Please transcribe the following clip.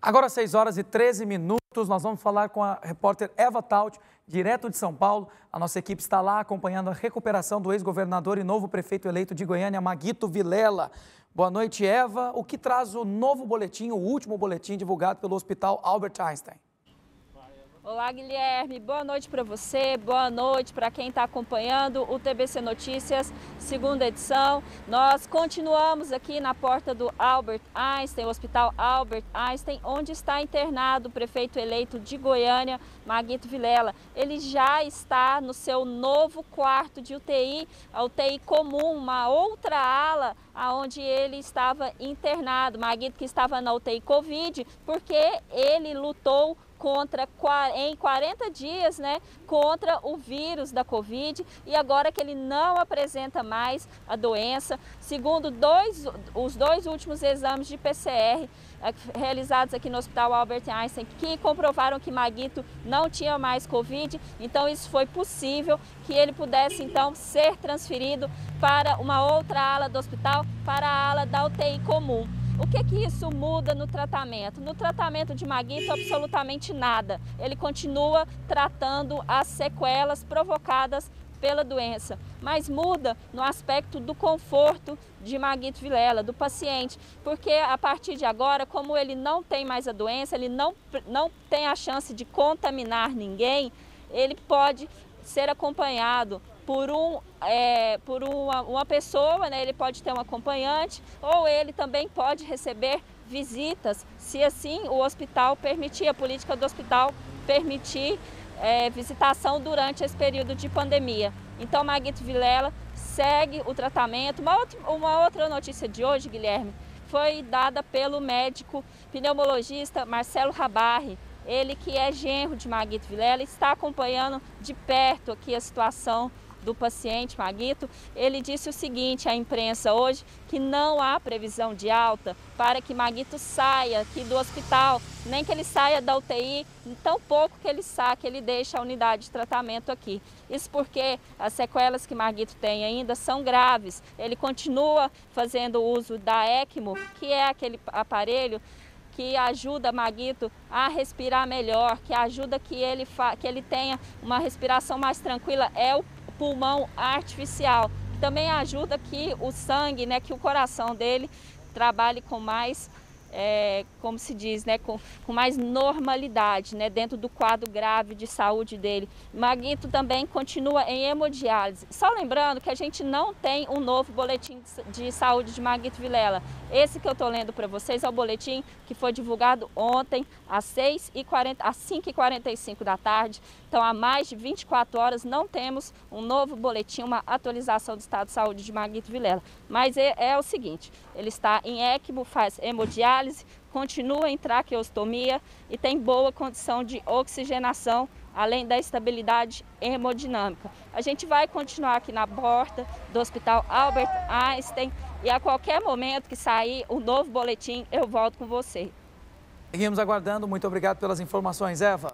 Agora, 6 horas e 13 minutos, nós vamos falar com a repórter Eva Taut, direto de São Paulo. A nossa equipe está lá acompanhando a recuperação do ex-governador e novo prefeito eleito de Goiânia, Maguito Vilela. Boa noite, Eva. O que traz o novo boletim, o último boletim divulgado pelo Hospital Albert Einstein? Olá, Guilherme. Boa noite para você, boa noite para quem está acompanhando o TBC Notícias, segunda edição. Nós continuamos aqui na porta do Albert Einstein, o Hospital Albert Einstein, onde está internado o prefeito eleito de Goiânia, Maguito Vilela. Ele já está no seu novo quarto de UTI, a UTI comum, uma outra ala aonde ele estava internado. Maguito que estava na UTI Covid, porque ele lutou contra em 40 dias, né, contra o vírus da Covid e agora que ele não apresenta mais a doença, segundo dois, os dois últimos exames de PCR eh, realizados aqui no Hospital Albert Einstein, que comprovaram que Maguito não tinha mais Covid, então isso foi possível que ele pudesse então ser transferido para uma outra ala do hospital, para a ala da UTI comum. O que que isso muda no tratamento? No tratamento de Maguito, absolutamente nada. Ele continua tratando as sequelas provocadas pela doença, mas muda no aspecto do conforto de Maguito Vilela, do paciente, porque a partir de agora, como ele não tem mais a doença, ele não, não tem a chance de contaminar ninguém, ele pode ser acompanhado por, um, é, por uma, uma pessoa, né? ele pode ter um acompanhante, ou ele também pode receber visitas, se assim o hospital permitir, a política do hospital permitir é, visitação durante esse período de pandemia. Então, Maguito Vilela segue o tratamento. Uma outra, uma outra notícia de hoje, Guilherme, foi dada pelo médico pneumologista Marcelo Rabarri, ele que é genro de Maguito Vilela, está acompanhando de perto aqui a situação do paciente Maguito, ele disse o seguinte à imprensa hoje, que não há previsão de alta para que Maguito saia aqui do hospital, nem que ele saia da UTI, tão pouco que ele saia, que ele deixe a unidade de tratamento aqui. Isso porque as sequelas que Maguito tem ainda são graves. Ele continua fazendo uso da ECMO, que é aquele aparelho que ajuda Maguito a respirar melhor, que ajuda que ele, que ele tenha uma respiração mais tranquila, é o pulmão artificial. Também ajuda que o sangue, né, que o coração dele trabalhe com mais é, como se diz, né, com, com mais normalidade né, dentro do quadro grave de saúde dele. Maguito também continua em hemodiálise. Só lembrando que a gente não tem um novo boletim de saúde de Maguito Vilela. Esse que eu estou lendo para vocês é o boletim que foi divulgado ontem às, 6 e 40, às 5h45 da tarde. Então, há mais de 24 horas não temos um novo boletim, uma atualização do estado de saúde de Maguito Vilela. Mas é, é o seguinte, ele está em ECMO, faz hemodiálise, diálise, continua em traqueostomia e tem boa condição de oxigenação, além da estabilidade hemodinâmica. A gente vai continuar aqui na porta do Hospital Albert Einstein e a qualquer momento que sair o um novo boletim, eu volto com você. Seguimos aguardando. Muito obrigado pelas informações, Eva.